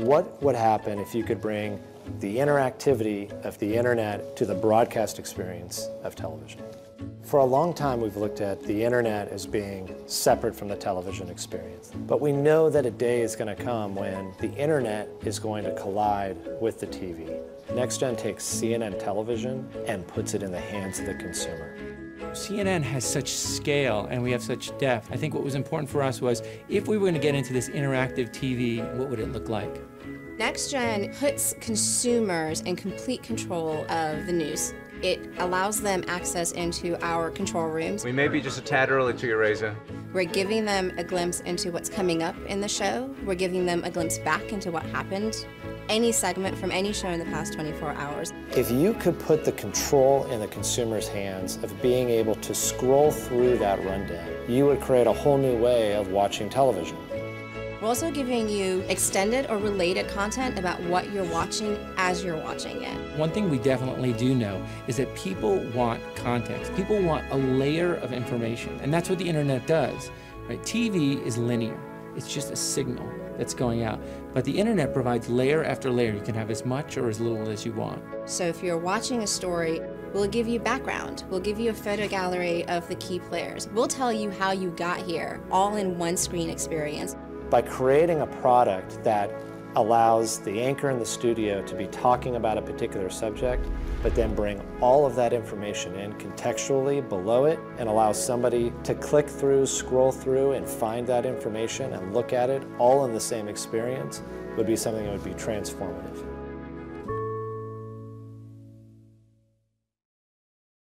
what would happen if you could bring the interactivity of the internet to the broadcast experience of television? For a long time, we've looked at the internet as being separate from the television experience. But we know that a day is going to come when the internet is going to collide with the TV. NextGen takes CNN television and puts it in the hands of the consumer. CNN has such scale and we have such depth. I think what was important for us was if we were going to get into this interactive TV, what would it look like? NextGen puts consumers in complete control of the news. It allows them access into our control rooms. We may be just a tad early to your razor. We're giving them a glimpse into what's coming up in the show. We're giving them a glimpse back into what happened. Any segment from any show in the past 24 hours. If you could put the control in the consumer's hands of being able to scroll through that rundown, you would create a whole new way of watching television. We're also giving you extended or related content about what you're watching as you're watching it. One thing we definitely do know is that people want context. People want a layer of information, and that's what the internet does. Right? TV is linear. It's just a signal that's going out. But the internet provides layer after layer. You can have as much or as little as you want. So if you're watching a story, we'll give you background. We'll give you a photo gallery of the key players. We'll tell you how you got here, all in one screen experience by creating a product that allows the anchor in the studio to be talking about a particular subject, but then bring all of that information in contextually below it and allow somebody to click through, scroll through, and find that information and look at it all in the same experience would be something that would be transformative.